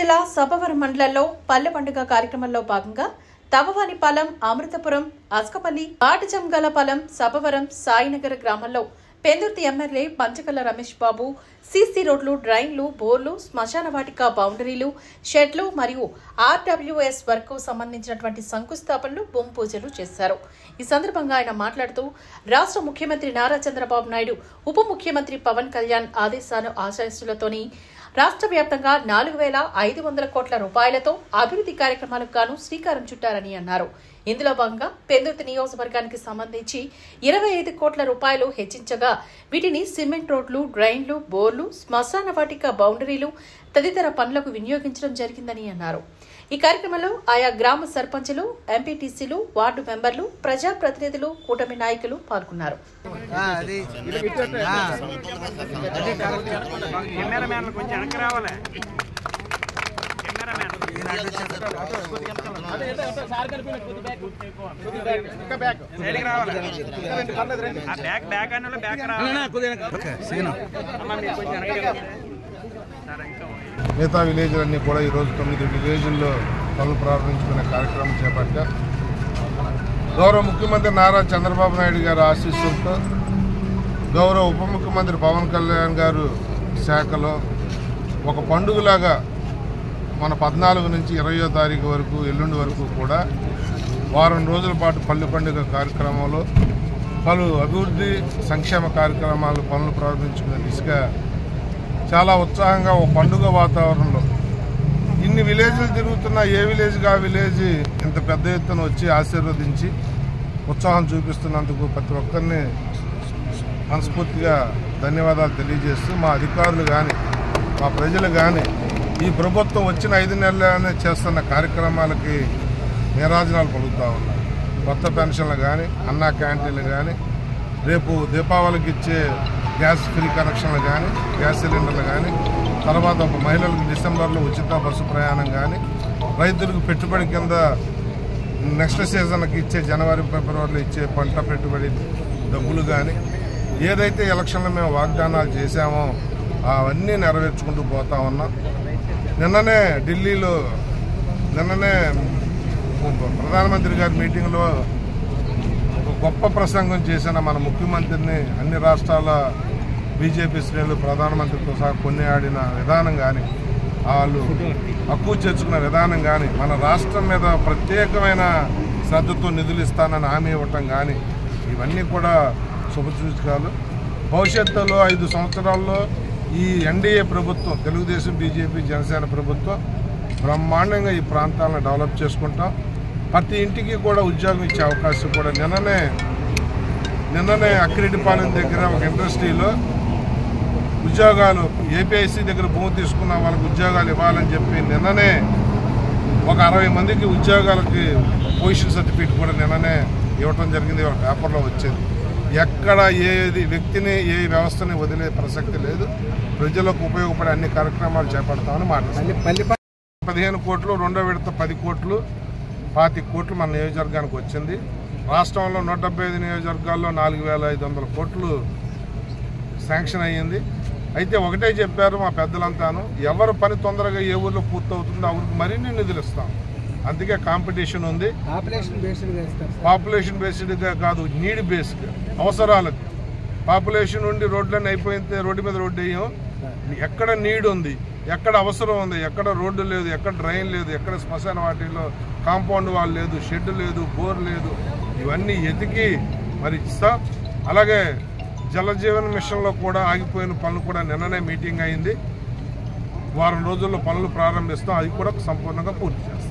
జిల్లా సభవరం మండలంలో పల్లె పండుగ కార్యక్రమంలో భాగంగా తవవానిపాలెం అమృతపురం అస్కపల్లి బాటజంగలపాలెం సభవరం సాయినగర్ గ్రామాల్లో పెందుర్తి ఎమ్మెల్యే పంచకల్ల రమేష్ బాబు సీసీ రోడ్లు డ్రైన్లు బోర్లు శ్మశాన వాటిక బౌండరీలు షెడ్లు మరియు ఆర్డబ్ల్యూఎస్ వర్క్ సంబంధించినటువంటి శంకుస్థాపనలు భూమి పూజలు చేశారు. ఈ సందర్భంగా ఆయన మాట్లాడుతూ రాష్ట్ర ముఖ్యమంత్రి నారా చంద్రబాబు నాయుడు ఉప ముఖ్యమంత్రి పవన్ కళ్యాణ్ ఆదేశాలు ఆశయస్సులతోని రాష్ట్ర వ్యాప్తంగా నాలుగు వేల ఐదు వందల కోట్ల రూపాయలతో అభివృద్ధి కార్యక్రమాలకు గాను శ్రీకారం చుట్టారని అన్నారు. ఇందులో భాగంగా పెందుర్తి నియోజకవర్గానికి సంబంధించి ఇరవై ఐదు కోట్ల రూపాయలు హెచ్చించగా వీటిని సిమెంట్ రోడ్లు డ్రైన్లు బోర్లు శ్మశాన వాటిక బౌండరీలు తదితర పనులకు వినియోగించడం జరిగిందని అన్నారు. ఈ కార్యక్రమంలో ఆయా గ్రామ సర్పంచులు ఎంపీటీసీలు వార్డు మెంబర్లు ప్రజాప్రతినిధులు కూటమి నాయకులు పాల్గొన్నారు. అది. కొంచెం వెనక్కి రావాలి. కెమెరామ్యాన్. ఈయన అడ్డు చేస్తాడు. సైడ్కి రావాలి. ఆ బ్యాక్ బ్యాక్ అన్న బ్యాక్ రావాలి. ఓకే, సీను. అమ్మ మీరు కొంచెం వెనక్కి రండి. సరే ఇంకా మిగతా విలేజ్లన్నీ కూడా ఈరోజు తొమ్మిది విలేజ్ల్లో పనులు ప్రారంభించుకునే కార్యక్రమం చేపట్టారు. గౌరవ ముఖ్యమంత్రి నారా చంద్రబాబు నాయుడు గారి ఆశీస్సులతో గౌరవ ఉప ముఖ్యమంత్రి పవన్ కళ్యాణ్ గారు శాఖలో ఒక పండుగలాగా మన పద్నాలుగు నుంచి ఇరవయో తారీఖు వరకు ఎల్లుండి వరకు కూడా వారం రోజుల పాటు పల్లె పండుగ కార్యక్రమంలో పలు అభివృద్ధి సంక్షేమ కార్యక్రమాలు పనులు ప్రారంభించుకునే దిశగా చాలా ఉత్సాహంగా ఒక పండుగ వాతావరణంలో ఇన్ని విలేజ్లు తిరుగుతున్న ఏ విలేజ్కి ఆ విలేజ్ ఇంత పెద్ద ఎత్తున వచ్చి ఆశీర్వదించి ఉత్సాహం చూపిస్తున్నందుకు ప్రతి ఒక్కరిని మనస్ఫూర్తిగా ధన్యవాదాలు తెలియజేస్తూ మా అధికారులు కానీ మా ప్రజలు కానీ ఈ ప్రభుత్వం వచ్చిన ఐదు నెలలనే చేస్తున్న కార్యక్రమాలకి నీరాజనాలు పలుకుతూ ఉన్నాయి కొత్త పెన్షన్లు కానీ అన్నా క్యాంటీన్లు కానీ రేపు దీపావళికి ఇచ్చే గ్యాస్ ఫ్రీ కనెక్షన్లు కానీ గ్యాస్ సిలిండర్లు కానీ తర్వాత ఒక మహిళలకు డిసెంబర్లో ఉచిత బస్సు ప్రయాణం కానీ రైతులకు పెట్టుబడి కింద నెక్స్ట్ సీజన్కి ఇచ్చే జనవరి ఫిబ్రవరిలో ఇచ్చే పంట పెట్టుబడి డబ్బులు కానీ ఏదైతే ఎలక్షన్లో మేము వాగ్దానాలు చేశామో అవన్నీ నెరవేర్చుకుంటూ పోతా ఉన్నాం. నిన్ననే ఢిల్లీలో నిన్ననే ప్రధానమంత్రి గారి మీటింగ్లో ఒక గొప్ప ప్రసంగం చేసిన మన ముఖ్యమంత్రిని అన్ని రాష్ట్రాల బీజేపీ శ్రేణులు ప్రధానమంత్రితో సహా కొనియాడిన విధానం కానీ వాళ్ళు హక్కు చేర్చుకున్న విధానం కానీ మన రాష్ట్రం మీద ప్రత్యేకమైన శ్రద్ధతో నిధులు ఇస్తానని హామీ ఇవ్వటం కానీ ఇవన్నీ కూడా శుభసూచకాలు భవిష్యత్తులో ఐదు సంవత్సరాల్లో ఈ ఎన్డీఏ ప్రభుత్వం తెలుగుదేశం బీజేపీ జనసేన ప్రభుత్వం బ్రహ్మాండంగా ఈ ప్రాంతాలను డెవలప్ చేసుకుంటాం. ప్రతి ఇంటికి కూడా ఉద్యోగం ఇచ్చే అవకాశం కూడా నిన్ననే నిన్ననే అక్కిరెడ్డిపాలెం దగ్గర ఒక ఇండస్ట్రీలో ఉద్యోగాలు ఏపీఐసి దగ్గర భూమి తీసుకున్న వాళ్ళకి ఉద్యోగాలు ఇవ్వాలని చెప్పి నిన్ననే ఒక అరవై మందికి ఉద్యోగాలకి పొజిషన్ సర్టిఫికేట్ కూడా నిన్ననే ఇవ్వటం జరిగింది ఒక పేపర్లో వచ్చేది. ఎక్కడ ఏది వ్యక్తిని ఏ వ్యవస్థని వదిలే ప్రసక్తి లేదు. ప్రజలకు ఉపయోగపడే అన్ని కార్యక్రమాలు చేపడతామని మాట్లాడుతున్నాం. పదిహేను కోట్లు రెండో విడత పది కోట్లు పాతి కోట్లు మన నియోజకవర్గానికి వచ్చింది. రాష్ట్రంలో నూట డెబ్బై ఐదు నియోజకవర్గాల్లో నాలుగు వేల ఐదు వందల కోట్లు శాంక్షన్ అయ్యింది. అయితే ఒకటే చెప్పారు మా పెద్దలంతాను ఎవరు పని తొందరగా ఏ ఊర్లో పూర్తవుతుందో ఆ ఊరికి మరిన్ని నిధులు ఇస్తాం. అందుకే కాంపిటీషన్ ఉంది. పాపులేషన్ బేస్డ్గా కాదు నీడ్ బేస్డ్ అవసరాలకు పాపులేషన్ ఉండి రోడ్లన్నీ అయిపోయితే రోడ్డు మీద రోడ్డు వేయం. ఎక్కడ నీడ్ ఉంది ఎక్కడ అవసరం ఉంది ఎక్కడ రోడ్డు లేదు ఎక్కడ డ్రైన్ లేదు ఎక్కడ శ్మశాన వాటిలో కాంపౌండ్ వాల్ లేదు షెడ్ లేదు బోర్ లేదు ఇవన్నీ ఎతికి మరి ఇస్తాం. అలాగే జలజీవన్ మిషన్లో కూడా ఆగిపోయిన పనులు కూడా నిన్ననే మీటింగ్ అయింది. వారం రోజుల్లో పనులు ప్రారంభిస్తాం అది కూడా సంపూర్ణంగా పూర్తి చేస్తాం.